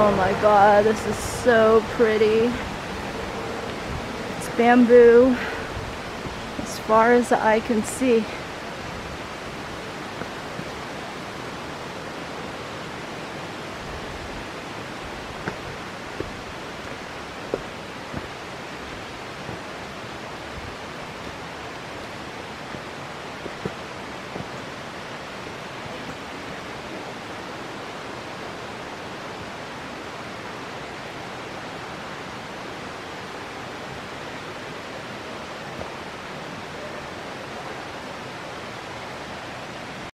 Oh my god, this is so pretty. It's bamboo as far as the eye can see.